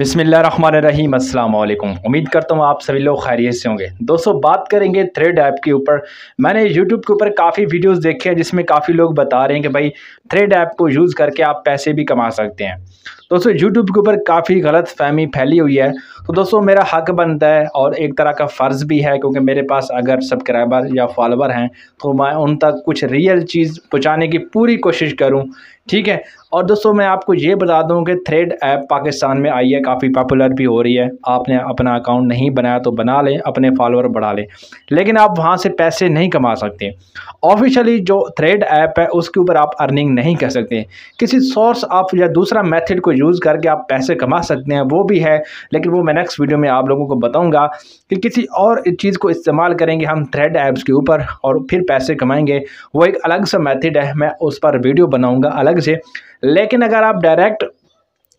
बिसमीम अल्लाम उम्मीद करता हूँ आप सभी लोग खैरियत से होंगे। दोस्तों, बात करेंगे थ्रेड ऐप के ऊपर। मैंने यूट्यूब के ऊपर काफ़ी वीडियोस देखे हैं जिसमें काफ़ी लोग बता रहे हैं कि भाई थ्रेड ऐप को यूज़ करके आप पैसे भी कमा सकते हैं। दोस्तों यूट्यूब के ऊपर काफ़ी गलत फहमी फैली हुई है। तो दोस्तों, मेरा हक बनता है और एक तरह का फ़र्ज़ भी है, क्योंकि मेरे पास अगर सब्सक्राइबर या फॉलोवर हैं तो मैं उन तक कुछ रियल चीज़ पहुँचाने की पूरी कोशिश करूँ, ठीक है? और दोस्तों, मैं आपको ये बता दूँ कि थ्रेड ऐप पाकिस्तान में आई है, काफ़ी पॉपुलर भी हो रही है। आपने अपना अकाउंट नहीं बनाया तो बना लें, अपने फॉलोअर बढ़ा लें। लेकिन आप वहाँ से पैसे नहीं कमा सकते। ऑफिशियली जो थ्रेड ऐप है, उसके ऊपर आप अर्निंग नहीं कर सकते। किसी सोर्स आप या दूसरा मेथड को यूज़ करके आप पैसे कमा सकते हैं, वो भी है। लेकिन वो मैं नेक्स्ट वीडियो में आप लोगों को बताऊँगा कि किसी और चीज़ को इस्तेमाल करेंगे हम थ्रेड ऐप्स के ऊपर और फिर पैसे कमाएँगे। वो एक अलग सा मैथड है, मैं उस पर वीडियो बनाऊँगा अलग से। लेकिन अगर आप डायरेक्ट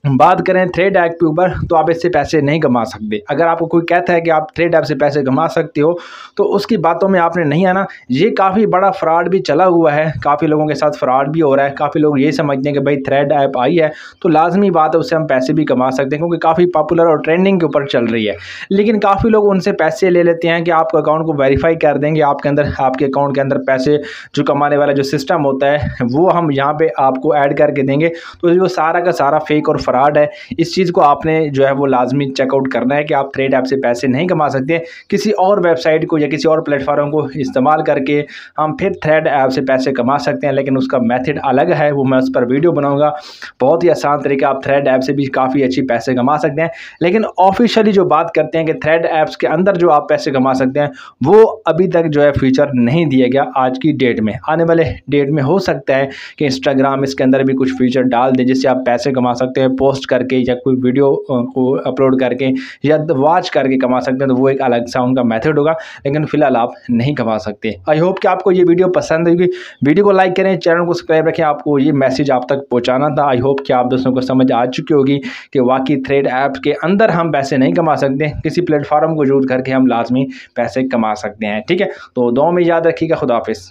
बात करें थ्रेड ऐप के ऊपर तो आप इससे पैसे नहीं कमा सकते। अगर आपको कोई कहता है कि आप थ्रेड ऐप से पैसे कमा सकते हो तो उसकी बातों में आपने नहीं आना। ये काफ़ी बड़ा फ्रॉड भी चला हुआ है। काफ़ी लोगों के साथ फ्रॉड भी हो रहा है। काफ़ी लोग ये समझते हैं कि भाई थ्रेड ऐप आई है तो लाजमी बात है उससे हम पैसे भी कमा सकते हैं, क्योंकि काफ़ी पॉपुलर और ट्रेंडिंग के ऊपर चल रही है। लेकिन काफ़ी लोग उनसे पैसे ले लेते हैं कि आपके अकाउंट को वेरीफाई कर देंगे आपके अंदर, आपके अकाउंट के अंदर पैसे जो कमाने वाला जो सिस्टम होता है, वो हम यहाँ पर आपको ऐड करके देंगे। तो वो सारा का सारा फेक और है। इस चीज़ को आपने जो है वो लाजमी चेकआउट करना है कि आप थ्रेड ऐप से पैसे नहीं कमा सकते। किसी और वेबसाइट को या किसी और प्लेटफॉर्म को इस्तेमाल करके हम फिर थ्रेड ऐप से पैसे कमा सकते हैं, लेकिन उसका मेथड अलग है। वो मैं उस पर वीडियो बनाऊँगा। बहुत ही आसान तरीका, आप थ्रेड ऐप से भी काफ़ी अच्छी पैसे कमा सकते हैं। लेकिन ऑफिशियली जो बात करते हैं कि थ्रेड ऐप्स के अंदर जो आप पैसे कमा सकते हैं, वो अभी तक जो है फीचर नहीं दिया गया आज की डेट में। आने वाले डेट में हो सकता है कि इंस्टाग्राम इसके अंदर भी कुछ फीचर डाल दे जिससे आप पैसे कमा सकते हैं। पोस्ट करके या कोई वीडियो को अपलोड करके या वॉच करके कमा सकते हैं तो वो एक अलग सा उनका मेथड होगा। लेकिन फ़िलहाल आप नहीं कमा सकते। आई होप कि आपको ये वीडियो पसंद होगी। वीडियो को लाइक करें चैनल को सब्सक्राइब रखें, आपको ये मैसेज आप तक पहुँचाना था। आई होप कि आप दोस्तों को समझ आ चुकी होगी कि वाकई थ्रेड ऐप के अंदर हम पैसे नहीं कमा सकते। किसी प्लेटफॉर्म को यूज़ करके हम लाजमी पैसे कमा सकते हैं, ठीक है? तो दो में याद रखिएगा। खुदाफिज।